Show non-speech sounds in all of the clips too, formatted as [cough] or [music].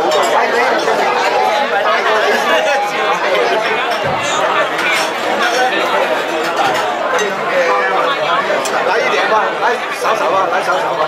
[laughs] 来一点吧来少少吧来少少吧。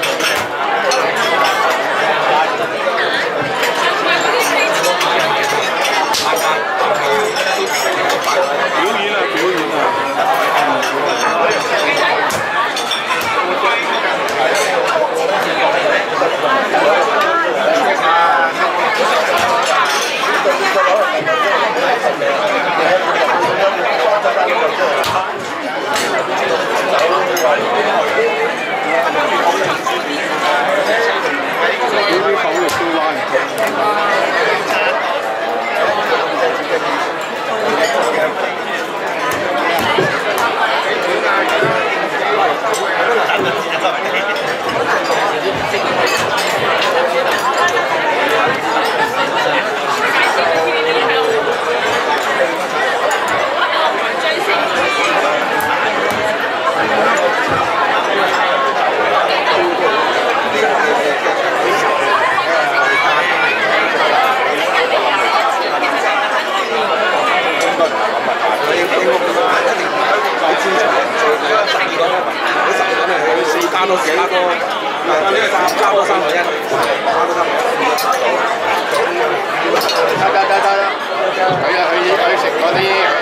加多幾個，加加多三百一，加多三百一。得得得得，佢啊佢佢食嗰啲。